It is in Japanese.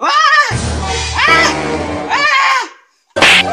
ああ!